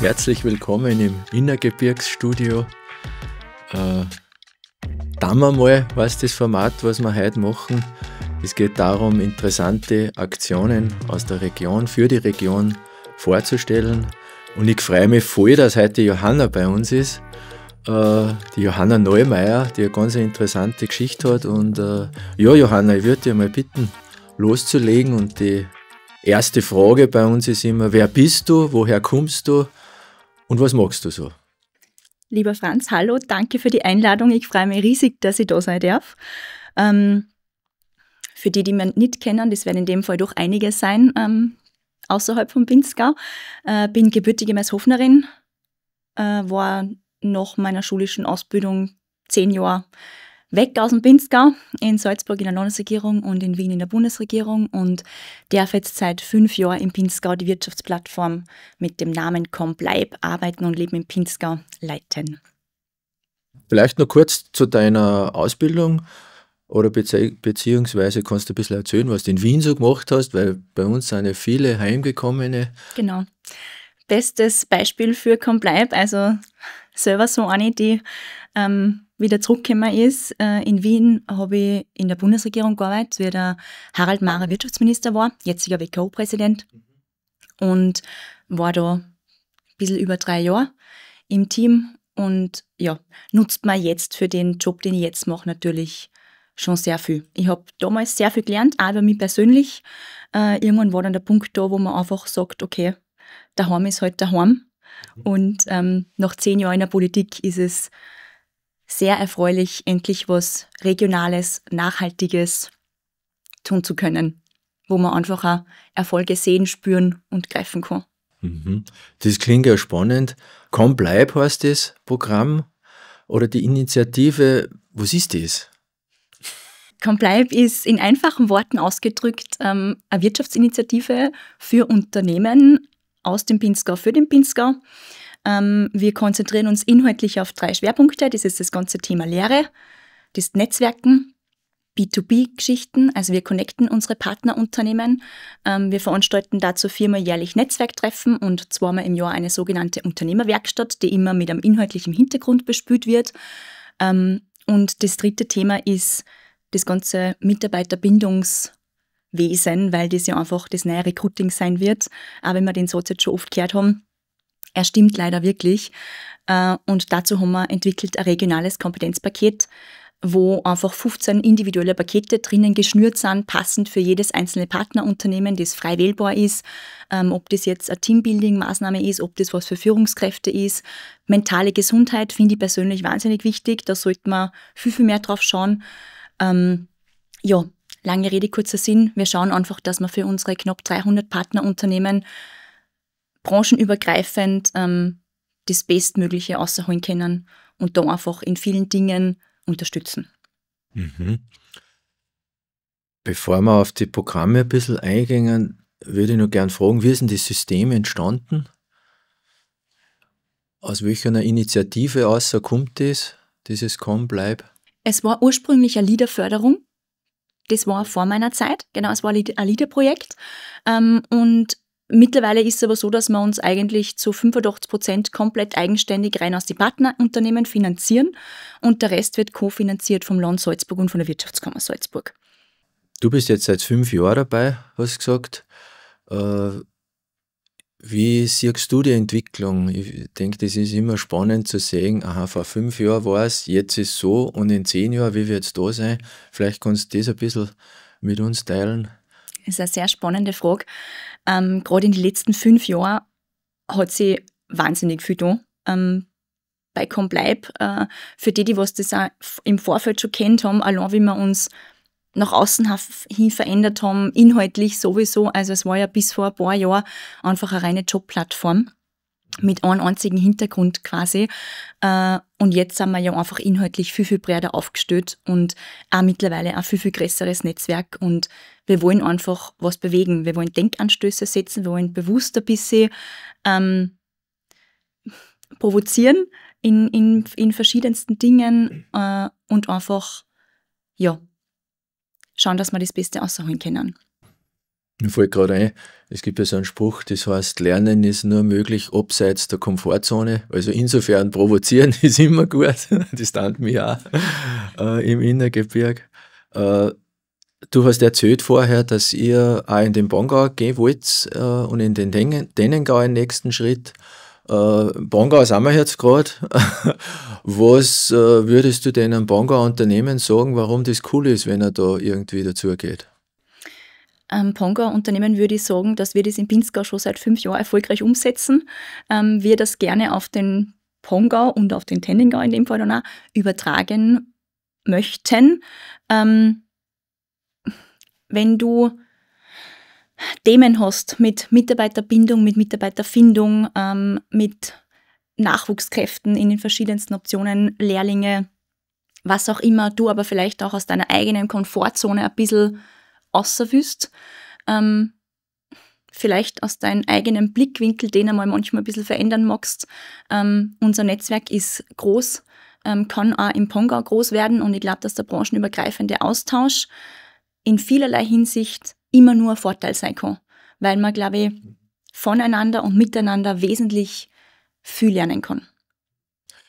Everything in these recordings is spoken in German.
Herzlich willkommen im Innergebirgsstudio. Äh, dann mal, was das Format, was wir heute machen. Es geht darum, interessante Aktionen aus der Region für die Region vorzustellen. Und ich freue mich voll, dass heute Johanna bei uns ist. Äh, die Johanna Neumeier, die eine ganz interessante Geschichte hat. Und äh, ja, Johanna, ich würde dir mal bitten, loszulegen. Und die erste Frage bei uns ist immer, wer bist du, woher kommst du und was magst du so? Lieber Franz, hallo, danke für die Einladung. Ich freue mich riesig, dass ich da sein darf. Ähm, für die, die mich nicht kennen, das werden in dem Fall doch einige sein, ähm, außerhalb von Pinzgau. Äh, bin gebürtige Meishofnerin, äh, war nach meiner schulischen Ausbildung zehn Jahre weg aus dem Pinzgau, in Salzburg in der Landesregierung und in Wien in der Bundesregierung und darf jetzt seit fünf Jahren im Pinzgau die Wirtschaftsplattform mit dem Namen Komm Bleib arbeiten und leben im Pinzgau leiten. Vielleicht noch kurz zu deiner Ausbildung oder bezieh beziehungsweise kannst du ein bisschen erzählen, was du in Wien so gemacht hast, weil bei uns sind ja viele Heimgekommene. Genau. Bestes Beispiel für Komm Bleib, also selber so eine, die ähm, wieder zurückgekommen ist. Äh, in Wien habe ich in der Bundesregierung gearbeitet, wie der Harald Mara Wirtschaftsminister war, jetziger WKO-Präsident. Und war da ein bisschen über drei Jahre im Team. Und ja, nutzt man jetzt für den Job, den ich jetzt mache, natürlich schon sehr viel. Ich habe damals sehr viel gelernt, auch über mich persönlich. Äh, irgendwann war dann der Punkt da, wo man einfach sagt, okay, daheim ist halt daheim. Und ähm, nach zehn Jahren in der Politik ist es sehr erfreulich, endlich was Regionales, Nachhaltiges tun zu können, wo man einfach auch Erfolge sehen, spüren und greifen kann. Mhm. Das klingt ja spannend. Komm, bleib heißt das Programm oder die Initiative. Was ist das? Komm, bleib ist in einfachen Worten ausgedrückt ähm, eine Wirtschaftsinitiative für Unternehmen aus dem Pinzgau für den Pinzgau. Ähm, wir konzentrieren uns inhaltlich auf drei Schwerpunkte. Das ist das ganze Thema Lehre, das Netzwerken, B2B-Geschichten, also wir connecten unsere Partnerunternehmen. Ähm, wir veranstalten dazu viermal jährlich Netzwerktreffen und zweimal im Jahr eine sogenannte Unternehmerwerkstatt, die immer mit einem inhaltlichen Hintergrund bespült wird. Ähm, und das dritte Thema ist das ganze Mitarbeiterbindungswesen, weil das ja einfach das neue Recruiting sein wird. Aber wenn wir den Satz jetzt schon oft gehört haben, er stimmt leider wirklich. Äh, und dazu haben wir entwickelt ein regionales Kompetenzpaket, wo einfach 15 individuelle Pakete drinnen geschnürt sind, passend für jedes einzelne Partnerunternehmen, das frei wählbar ist. Ähm, ob das jetzt eine Teambuilding-Maßnahme ist, ob das was für Führungskräfte ist. Mentale Gesundheit finde ich persönlich wahnsinnig wichtig. Da sollte man viel, viel mehr drauf schauen. Ähm, ja, lange Rede, kurzer Sinn. Wir schauen einfach, dass wir für unsere knapp 300 Partnerunternehmen branchenübergreifend ähm, das Bestmögliche außerholen können und da einfach in vielen Dingen unterstützen. Mhm. Bevor wir auf die Programme ein bisschen eingehen, würde ich noch gerne fragen, wie ist denn das System entstanden? Aus welcher Initiative außer kommt das, dieses Komm, bleib? Es war ursprünglich eine Liederförderung. Das war vor meiner Zeit, genau, es war ein Liederprojekt. Ähm, und Mittlerweile ist es aber so, dass wir uns eigentlich zu 85 Prozent komplett eigenständig rein aus den Partnerunternehmen finanzieren und der Rest wird kofinanziert vom Land Salzburg und von der Wirtschaftskammer Salzburg. Du bist jetzt seit fünf Jahren dabei, hast du gesagt. Äh, wie siehst du die Entwicklung? Ich denke, das ist immer spannend zu sehen, aha, vor fünf Jahren war es, jetzt ist es so und in zehn Jahren, wie wird es da sein? Vielleicht kannst du das ein bisschen mit uns teilen. Ist eine sehr spannende Frage. Ähm, Gerade in den letzten fünf Jahren hat sie wahnsinnig viel getan. Ähm, bei Combleib, äh, für die, die was das auch im Vorfeld schon kennt haben, allein wie wir uns nach außen hin verändert haben, inhaltlich sowieso. Also es war ja bis vor ein paar Jahren einfach eine reine Jobplattform mit einem einzigen Hintergrund quasi. Äh, und jetzt sind wir ja einfach inhaltlich viel, viel breiter aufgestellt und auch mittlerweile ein viel, viel größeres Netzwerk. Und wir wollen einfach was bewegen. Wir wollen Denkanstöße setzen, wir wollen bewusst ein bisschen ähm, provozieren in, in, in verschiedensten Dingen äh, und einfach, ja, schauen, dass wir das Beste ausholen können. Mir fällt gerade ein, es gibt ja so einen Spruch, das heißt, Lernen ist nur möglich abseits der Komfortzone. Also insofern provozieren ist immer gut. Das stand mir auch äh, im Innergebirg. Äh, du hast erzählt vorher, dass ihr auch in den Bongau gehen wollt äh, und in den Dennengau im nächsten Schritt. Äh, Bongau sind wir jetzt gerade. Was äh, würdest du denn einem Bongau Unternehmen sagen, warum das cool ist, wenn er da irgendwie dazugeht? Ähm, Ponga-Unternehmen würde ich sagen, dass wir das in Pinzgau schon seit fünf Jahren erfolgreich umsetzen. Ähm, wir das gerne auf den Pongau und auf den Tenningau in dem Fall dann auch übertragen möchten. Ähm, wenn du Themen hast mit Mitarbeiterbindung, mit Mitarbeiterfindung, ähm, mit Nachwuchskräften in den verschiedensten Optionen, Lehrlinge, was auch immer, du aber vielleicht auch aus deiner eigenen Komfortzone ein bisschen außer willst, ähm, vielleicht aus deinem eigenen Blickwinkel den einmal manchmal ein bisschen verändern magst. Ähm, unser Netzwerk ist groß, ähm, kann auch im Pongau groß werden und ich glaube, dass der branchenübergreifende Austausch in vielerlei Hinsicht immer nur ein Vorteil sein kann, weil man, glaube ich, voneinander und miteinander wesentlich viel lernen kann.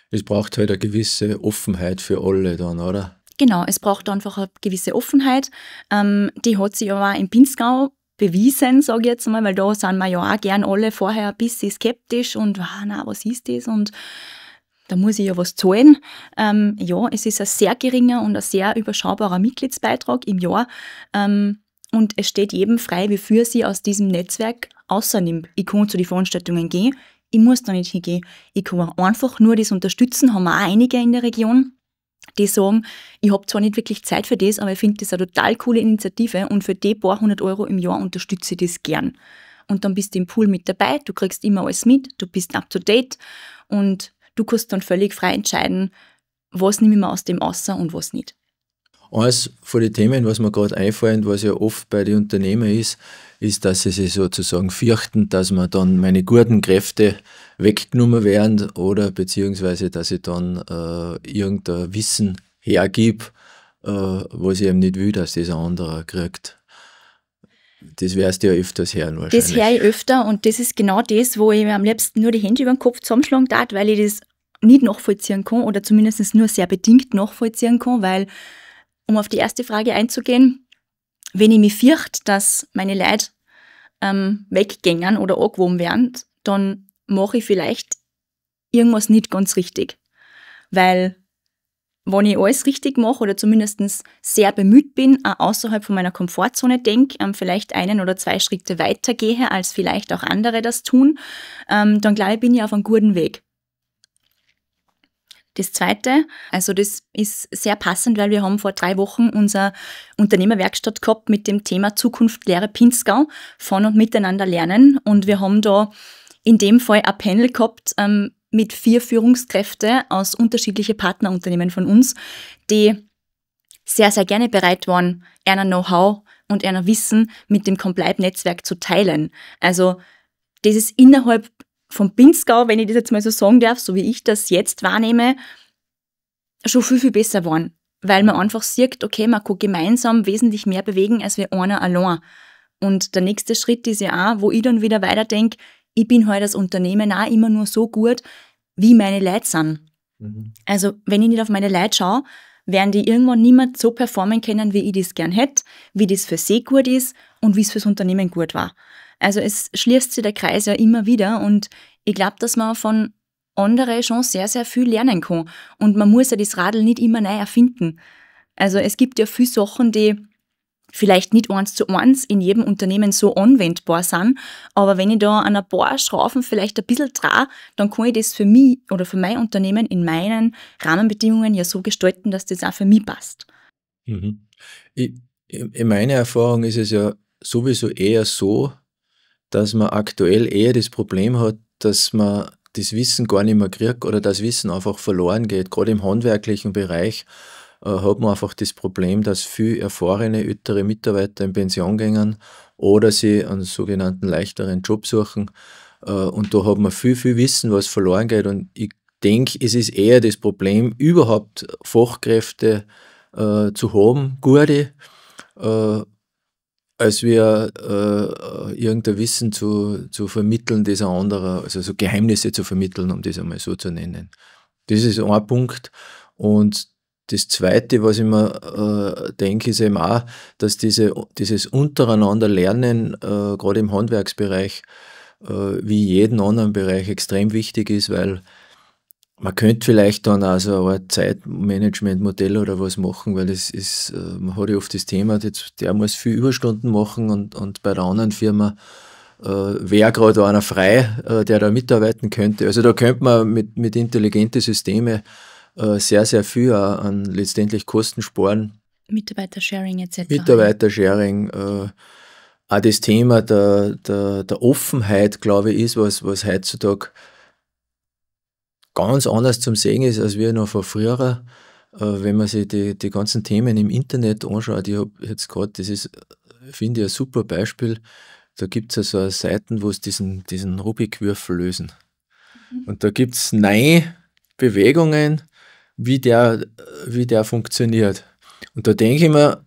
Es braucht halt eine gewisse Offenheit für alle dann, oder? Genau, es braucht einfach eine gewisse Offenheit. Ähm, die hat sich aber auch in Pinzgau bewiesen, sage ich jetzt mal, weil da sind wir ja auch gern alle vorher ein bisschen skeptisch und, ah, na, was ist das? Und da muss ich ja was zahlen. Ähm, ja, es ist ein sehr geringer und ein sehr überschaubarer Mitgliedsbeitrag im Jahr. Ähm, und es steht jedem frei, wie für sie aus diesem Netzwerk außernimmt. Ich kann zu den Veranstaltungen gehen, ich muss da nicht hingehen. Ich kann einfach nur das unterstützen, haben wir auch einige in der Region die sagen, ich habe zwar nicht wirklich Zeit für das, aber ich finde das eine total coole Initiative und für die paar hundert Euro im Jahr unterstütze ich das gern. Und dann bist du im Pool mit dabei, du kriegst immer alles mit, du bist up to date und du kannst dann völlig frei entscheiden, was nehme ich mir aus dem außer und was nicht. Eines von den Themen, was mir gerade einfällt, was ja oft bei den Unternehmen ist, ist, dass sie sich sozusagen fürchten, dass man dann meine guten Kräfte weggenommen werden oder beziehungsweise, dass ich dann äh, irgendein Wissen hergib, äh, was ich eben nicht will, dass das ein anderer kriegt. Das wärst du ja öfters hören wahrscheinlich. Das höre ich öfter und das ist genau das, wo ich mir am liebsten nur die Hände über den Kopf zusammenschlagen darf, weil ich das nicht nachvollziehen kann oder zumindest nur sehr bedingt nachvollziehen kann, weil um auf die erste Frage einzugehen, wenn ich mich fürchte, dass meine Leute ähm, weggängen oder angewoben werden, dann mache ich vielleicht irgendwas nicht ganz richtig. Weil wenn ich alles richtig mache oder zumindest sehr bemüht bin, auch außerhalb von meiner Komfortzone denke, ähm, vielleicht einen oder zwei Schritte weiter gehe, als vielleicht auch andere das tun, ähm, dann glaube ich, bin ich auf einem guten Weg. Das zweite, also das ist sehr passend, weil wir haben vor drei Wochen unser Unternehmerwerkstatt gehabt mit dem Thema Zukunft Lehre Pinzgau von und miteinander lernen. Und wir haben da in dem Fall ein Panel gehabt ähm, mit vier Führungskräfte aus unterschiedlichen Partnerunternehmen von uns, die sehr, sehr gerne bereit waren, einer Know-how und einer Wissen mit dem Complybe-Netzwerk zu teilen. Also das ist innerhalb vom Pinzgau, wenn ich das jetzt mal so sagen darf, so wie ich das jetzt wahrnehme, schon viel, viel besser waren. Weil man einfach sieht, okay, man kann gemeinsam wesentlich mehr bewegen, als wir einer allein. Und der nächste Schritt ist ja auch, wo ich dann wieder weiter denke, ich bin halt als Unternehmen auch immer nur so gut, wie meine Leute sind. Mhm. Also, wenn ich nicht auf meine Leute schaue, werden die irgendwann niemand so performen können, wie ich das gern hätte, wie das für sie gut ist und wie es fürs Unternehmen gut war. Also es schließt sich der Kreis ja immer wieder und ich glaube, dass man von anderen schon sehr, sehr viel lernen kann. Und man muss ja das Radl nicht immer neu erfinden. Also es gibt ja viele Sachen, die vielleicht nicht eins zu eins in jedem Unternehmen so anwendbar sind, aber wenn ich da an ein paar Schrauben vielleicht ein bisschen drehe, dann kann ich das für mich oder für mein Unternehmen in meinen Rahmenbedingungen ja so gestalten, dass das auch für mich passt. Mhm. in meiner Erfahrung ist es ja sowieso eher so, dass man aktuell eher das Problem hat, dass man das Wissen gar nicht mehr kriegt oder das Wissen einfach verloren geht. Gerade im handwerklichen Bereich äh, hat man einfach das Problem, dass viele erfahrene ältere Mitarbeiter in Pension gehen oder sie einen sogenannten leichteren Job suchen. Äh, und da hat man viel, viel Wissen, was verloren geht. Und ich denke, es ist eher das Problem, überhaupt Fachkräfte äh, zu haben, gute, äh, als wir äh, irgendein Wissen zu, zu vermitteln, das ein anderer, also so Geheimnisse zu vermitteln, um das einmal so zu nennen. Das ist ein Punkt. Und das Zweite, was ich mir äh, denke, ist eben auch, dass diese, dieses untereinander Lernen, äh, gerade im Handwerksbereich, äh, wie jeden anderen Bereich, extrem wichtig ist, weil man könnte vielleicht dann also ein Zeitmanagementmodell oder was machen, weil es ist, äh, man hat ja oft das Thema, der muss viel Überstunden machen und, und bei der anderen Firma äh, wäre gerade einer frei, äh, der da mitarbeiten könnte. Also da könnte man mit, mit intelligenten Systemen äh, sehr, sehr viel an letztendlich Kosten sparen. Mitarbeitersharing etc. Mitarbeitersharing, äh, auch das Thema der, der, der Offenheit, glaube ich, ist was, was heutzutage ganz anders zum Sehen ist, als wir noch vor früher. Äh, wenn man sich die, die ganzen Themen im Internet anschaut, ich habe jetzt gerade, das ist, finde ich, ein super Beispiel. Da gibt es also Seiten, wo es diesen, diesen Rubik-Würfel lösen. Mhm. Und da gibt es neue Bewegungen, wie der, wie der funktioniert. Und da denke ich mir,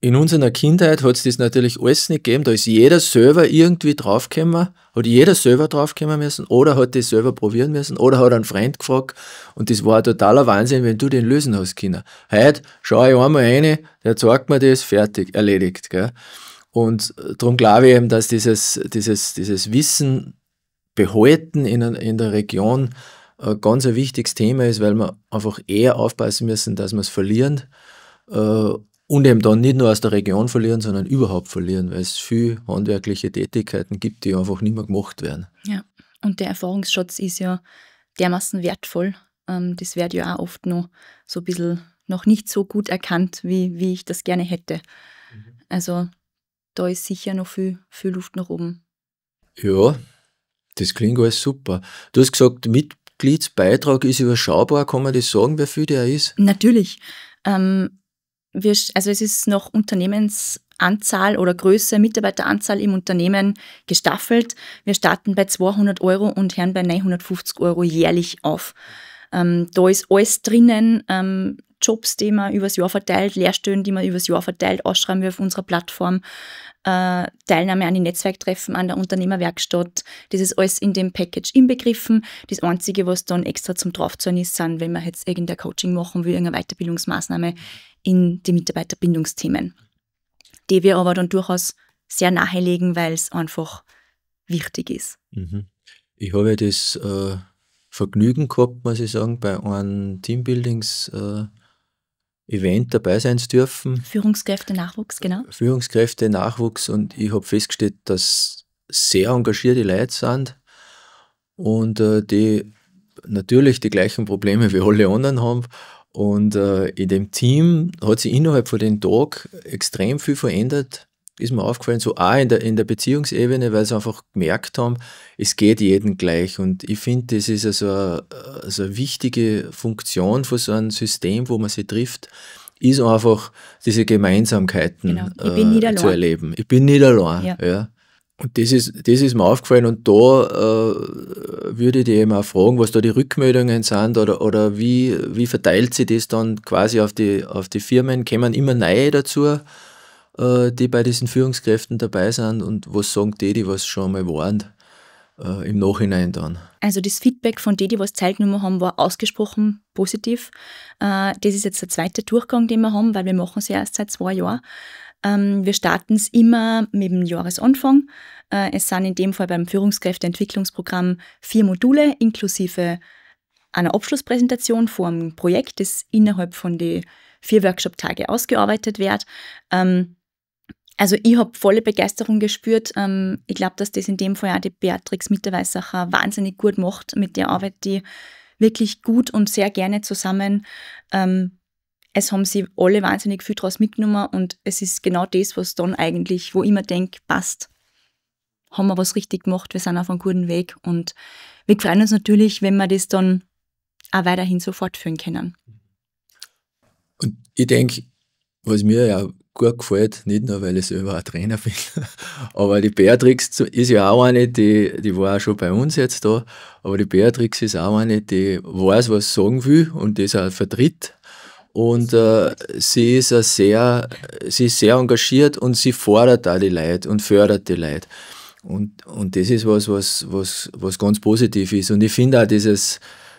in unserer Kindheit hat es das natürlich alles nicht gegeben. Da ist jeder selber irgendwie draufgekommen, hat jeder selber draufgekommen müssen oder hat das selber probieren müssen oder hat einen Freund gefragt und das war ein totaler Wahnsinn, wenn du den lösen hast können. Heute schaue ich einmal rein, der zeigt mir das, fertig, erledigt. Gell? Und darum glaube ich eben, dass dieses, dieses, dieses Wissen behalten in, in der Region ganz ein wichtiges Thema ist, weil wir einfach eher aufpassen müssen, dass wir es verlieren äh, und eben dann nicht nur aus der Region verlieren, sondern überhaupt verlieren, weil es viele handwerkliche Tätigkeiten gibt, die einfach nicht mehr gemacht werden. Ja, und der Erfahrungsschatz ist ja dermaßen wertvoll. Ähm, das wird ja auch oft noch so ein bisschen noch nicht so gut erkannt, wie, wie ich das gerne hätte. Mhm. Also da ist sicher noch viel, viel Luft nach oben. Ja, das klingt alles super. Du hast gesagt, Mitgliedsbeitrag ist überschaubar. Kann man das sagen, wie viel der ist? Natürlich. Ähm, wir, also es ist noch Unternehmensanzahl oder Größe, Mitarbeiteranzahl im Unternehmen gestaffelt. Wir starten bei 200 Euro und hören bei 950 Euro jährlich auf. Ähm, da ist alles drinnen, ähm, Jobs, die man übers Jahr verteilt, Lehrstellen, die man übers Jahr verteilt, ausschreiben wir auf unserer Plattform, äh, Teilnahme an den Netzwerktreffen an der Unternehmerwerkstatt. Das ist alles in dem Package inbegriffen. Das Einzige, was dann extra zum Draufzahlen ist, sind, wenn man jetzt irgendein Coaching machen will, irgendeine Weiterbildungsmaßnahme in die Mitarbeiterbindungsthemen, die wir aber dann durchaus sehr nahelegen, weil es einfach wichtig ist. Mhm. Ich habe ja das äh, Vergnügen gehabt, muss ich sagen, bei einem Teambuildings äh, Event dabei sein zu dürfen. Führungskräfte Nachwuchs, genau. Führungskräfte Nachwuchs und ich habe festgestellt, dass sehr engagierte Leute sind und äh, die natürlich die gleichen Probleme wie alle anderen haben. Und äh, in dem Team hat sich innerhalb von dem Tag extrem viel verändert ist mir aufgefallen, so auch in der, in der Beziehungsebene, weil sie einfach gemerkt haben, es geht jedem gleich. Und ich finde, das ist also eine, also eine wichtige Funktion von so einem System, wo man sich trifft, ist einfach diese Gemeinsamkeiten genau. äh, zu erleben. Ich bin nicht allein. Ja. ja. Und das ist, das ist mir aufgefallen und da äh, würde ich dich eben auch fragen, was da die Rückmeldungen sind oder, oder wie, wie verteilt sich das dann quasi auf die, auf die Firmen? Kommen immer neue dazu? Äh, die bei diesen Führungskräften dabei sind und was sagen die, die was schon mal waren äh, im Nachhinein dann? Also das Feedback von denen, die was teilgenommen haben, war ausgesprochen positiv. Äh, das ist jetzt der zweite Durchgang, den wir haben, weil wir machen es ja erst seit zwei Jahren. Ähm, wir starten es immer mit dem Jahresanfang. Äh, es sind in dem Fall beim Führungskräfteentwicklungsprogramm vier Module inklusive einer Abschlusspräsentation vor dem Projekt, das innerhalb von den vier Workshop-Tage ausgearbeitet wird. Ähm, also ich habe volle Begeisterung gespürt. Ähm, ich glaube, dass das in dem Fall auch die Beatrix Mitterweisacher wahnsinnig gut macht. Mit der Arbeit die wirklich gut und sehr gerne zusammen. Ähm, es haben sie alle wahnsinnig viel daraus mitgenommen und es ist genau das, was dann eigentlich, wo ich mir denke, passt. Haben wir was richtig gemacht, wir sind auf einem guten Weg und wir freuen uns natürlich, wenn wir das dann auch weiterhin so fortführen können. Und ich denke, was mir ja gut gefällt, nicht nur, weil ich selber ein Trainer bin, aber die Beatrix ist ja auch eine, die, die war auch schon bei uns jetzt da, aber die Beatrix ist auch eine, die weiß, was sie sagen will und das auch vertritt. Und äh, sie ist sehr, sie ist sehr engagiert und sie fordert da die Leute und fördert die Leute. Und, und das ist was, was, was, was ganz positiv ist. Und ich finde auch dieses,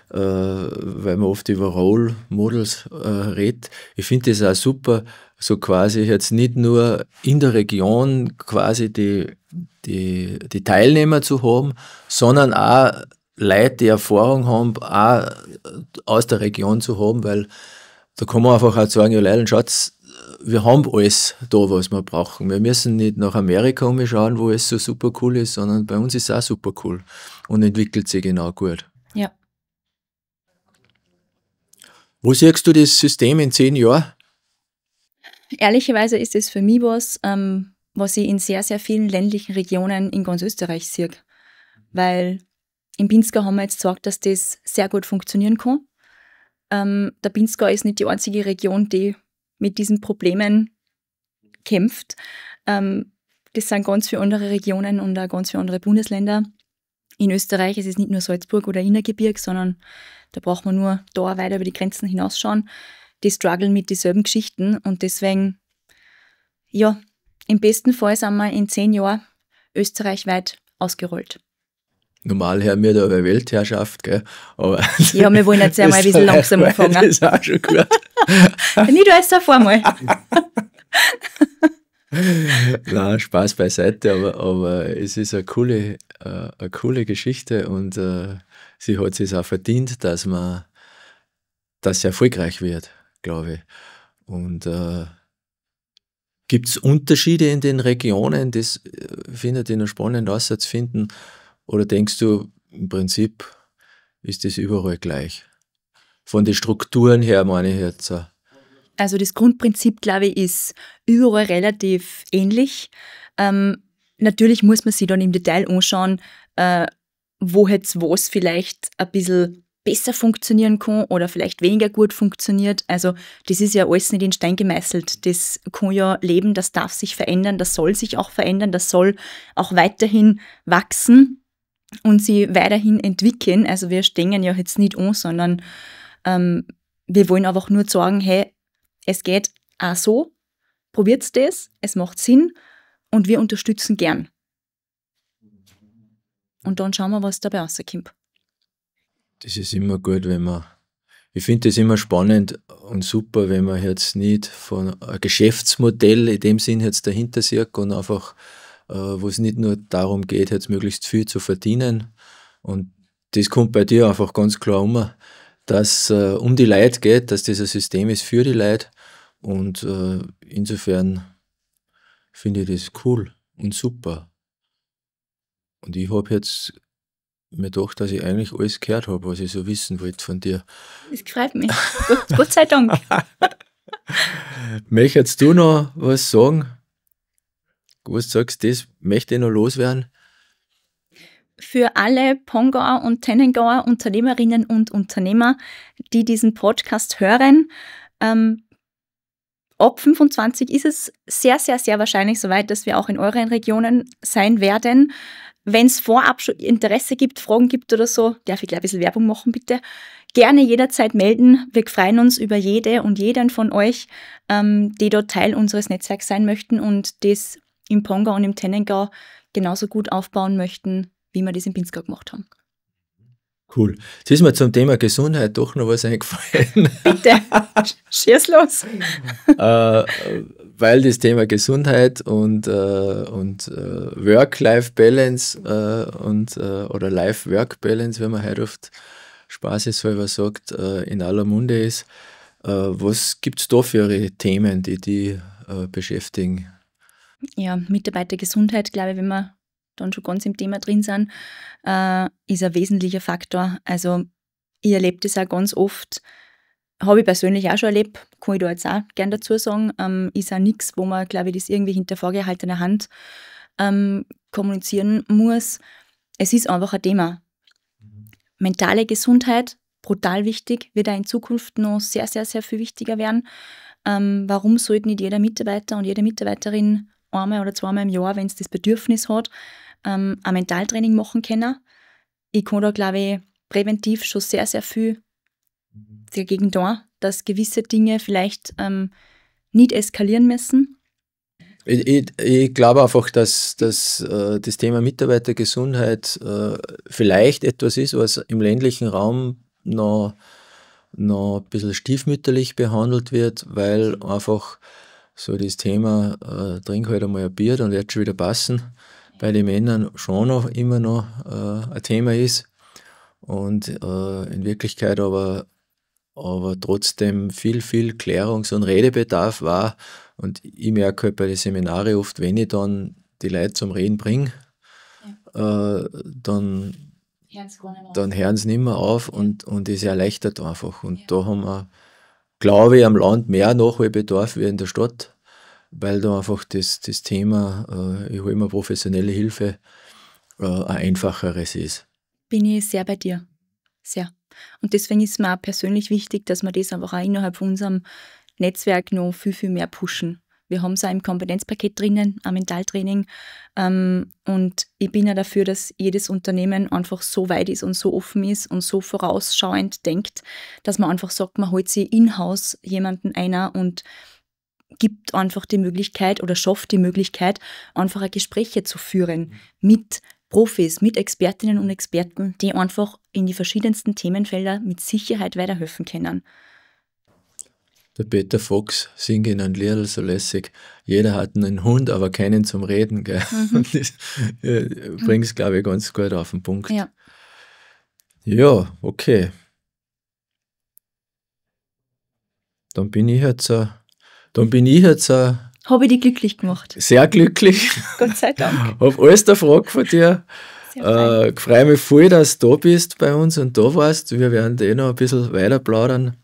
weil man oft über Role Models äh, redet, ich finde das auch super, so quasi jetzt nicht nur in der Region quasi die, die, die Teilnehmer zu haben, sondern auch Leute, die Erfahrung haben, auch aus der Region zu haben, weil da kann man einfach auch sagen, ja Leute, Schatz, wir haben alles da, was wir brauchen. Wir müssen nicht nach Amerika umschauen, wo es so super cool ist, sondern bei uns ist es auch super cool und entwickelt sich genau gut. Ja. Wo siehst du das System in zehn Jahren? Ehrlicherweise ist es für mich was, ähm, was ich in sehr, sehr vielen ländlichen Regionen in ganz Österreich sehe. Weil im Pinzgau haben wir jetzt gesagt, dass das sehr gut funktionieren kann. Ähm, der Pinzgau ist nicht die einzige Region, die mit diesen Problemen kämpft. Ähm, das sind ganz viele andere Regionen und auch ganz viele andere Bundesländer. In Österreich ist es nicht nur Salzburg oder Innergebirg, sondern da braucht man nur da weiter über die Grenzen hinausschauen. Die strugglen mit dieselben Geschichten und deswegen, ja, im besten Fall sind wir in zehn Jahren österreichweit ausgerollt. Normal hören wir da über Weltherrschaft, gell? Aber ja, wir wollen jetzt einmal ein bisschen langsam anfangen. Das ist auch schon gut. Nicht alles auf einmal. Nein, Spaß beiseite, aber, aber es ist eine coole, äh, eine coole Geschichte und äh, sie hat es auch verdient, dass man sie erfolgreich wird, glaube ich. Und äh, gibt es Unterschiede in den Regionen? Das äh, findet ich noch spannend auszufinden. Oder denkst du, im Prinzip ist das überall gleich? Von den Strukturen her meine ich jetzt. Also das Grundprinzip, glaube ich, ist überall relativ ähnlich. Ähm, natürlich muss man sich dann im Detail anschauen, äh, wo jetzt was vielleicht ein bisschen besser funktionieren kann oder vielleicht weniger gut funktioniert. Also das ist ja alles nicht in Stein gemeißelt. Das kann ja leben, das darf sich verändern, das soll sich auch verändern, das soll auch weiterhin wachsen und sie weiterhin entwickeln. Also wir stehen ja jetzt nicht an, sondern ähm, wir wollen einfach nur sagen, hey, es geht auch so, probiert das, es macht Sinn und wir unterstützen gern. Und dann schauen wir, was dabei rauskommt. Das ist immer gut, wenn man, ich finde das immer spannend und super, wenn man jetzt nicht von einem Geschäftsmodell in dem Sinn jetzt dahinter sieht und einfach, äh, wo es nicht nur darum geht, jetzt möglichst viel zu verdienen. Und das kommt bei dir einfach ganz klar um, dass äh, um die Leute geht, dass das ein System ist für die Leute und äh, insofern finde ich das cool und super. Und ich habe jetzt mir gedacht, dass ich eigentlich alles gehört habe, was ich so wissen wollte von dir. Das freut mich. Gott, Gott sei Dank. Möchtest du noch was sagen? Was sagst du, das möchte ich noch loswerden? Für alle Pongauer und Tennengauer Unternehmerinnen und Unternehmer, die diesen Podcast hören, ähm, ab 25 ist es sehr, sehr, sehr wahrscheinlich soweit, dass wir auch in euren Regionen sein werden. Wenn es vorab schon Interesse gibt, Fragen gibt oder so, darf ich gleich ein bisschen Werbung machen, bitte. Gerne jederzeit melden. Wir freuen uns über jede und jeden von euch, ähm, die dort Teil unseres Netzwerks sein möchten und das im Pongau und im Tennengau genauso gut aufbauen möchten, wie wir das im Pinzgau gemacht haben. Cool. Jetzt ist mir zum Thema Gesundheit doch noch was eingefallen. Bitte, schieß los. äh, weil das Thema Gesundheit und, äh, und äh, Work-Life-Balance äh, und äh, oder Life-Work-Balance, wenn man heute oft spaßeshalber sagt, äh, in aller Munde ist. was gibt es da für Themen, die die beschäftigen? Ja, Mitarbeitergesundheit, glaube ich, wenn wir dann schon ganz im Thema drin sind, äh, ist ein wesentlicher Faktor. Also ich erlebe das auch ganz oft, habe ich persönlich auch schon erlebt, kann ich da jetzt auch gern dazu sagen, ähm, ist auch nichts, wo man, glaube ich, das irgendwie hinter vorgehaltener Hand ähm, kommunizieren muss. Es ist einfach ein Thema. Mentale Gesundheit, brutal wichtig, wird auch in Zukunft noch sehr, sehr, sehr viel wichtiger werden. Ähm, warum sollte nicht jeder Mitarbeiter und jede Mitarbeiterin einmal oder zweimal im Jahr, wenn es das Bedürfnis hat, ähm, ein Mentaltraining machen können. Ich kann da, glaube ich, präventiv schon sehr, sehr viel dagegen tun, dass gewisse Dinge vielleicht ähm, nicht eskalieren müssen? Ich, ich, ich glaube einfach, dass, dass äh, das Thema Mitarbeitergesundheit äh, vielleicht etwas ist, was im ländlichen Raum noch, noch ein bisschen stiefmütterlich behandelt wird, weil einfach so das Thema, äh, trink halt einmal ein Bier, dann wird es schon wieder passen, bei den Männern schon noch immer noch äh, ein Thema ist und äh, in Wirklichkeit aber, aber trotzdem viel, viel Klärungs- und Redebedarf war. Und ich merke halt bei den Seminaren oft, wenn ich dann die Leute zum Reden bringe, ja. äh, dann, dann hören sie nicht mehr auf und, und es erleichtert einfach. Und ja. da haben wir, glaube ich, am Land mehr Nachholbedarf wie in der Stadt weil da einfach das, das Thema, äh, ich hole immer professionelle Hilfe, äh, ein einfacheres ist. Bin ich sehr bei dir. Sehr. Und deswegen ist mir auch persönlich wichtig, dass wir das einfach auch innerhalb von unserem Netzwerk noch viel, viel mehr pushen. Wir haben es auch im Kompetenzpaket drinnen, am Mentaltraining. Ähm, und ich bin ja dafür, dass jedes Unternehmen einfach so weit ist und so offen ist und so vorausschauend denkt, dass man einfach sagt, man holt sich in-house jemanden einer und gibt einfach die Möglichkeit oder schafft die Möglichkeit, einfache Gespräche zu führen mit Profis, mit Expertinnen und Experten, die einfach in die verschiedensten Themenfelder mit Sicherheit weiterhelfen können. Der Peter Fox singt in ein Lied so lässig. Jeder hat einen Hund, aber keinen zum Reden. Gell? Mhm. Das äh, bringt es, glaube ich, ganz gut auf den Punkt. Ja, ja okay. Dann bin ich jetzt so dann bin ich jetzt äh, habe ich dich glücklich gemacht. Sehr glücklich. Gott sei Dank. Habe alles der Frage von dir. Äh, ich freue mich voll, dass du da bist bei uns und da warst. Wir werden eh noch ein bisschen weiter plaudern.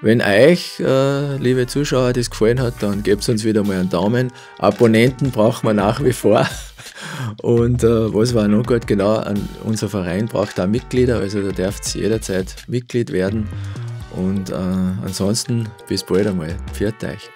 Wenn euch, äh, liebe Zuschauer, das gefallen hat, dann gebt uns wieder mal einen Daumen. Abonnenten brauchen wir nach wie vor. Und äh, was war noch gut, genau, an, unser Verein braucht auch Mitglieder, also da dürft ihr jederzeit Mitglied werden. Und äh, ansonsten bis bald einmal. Pfiat euch.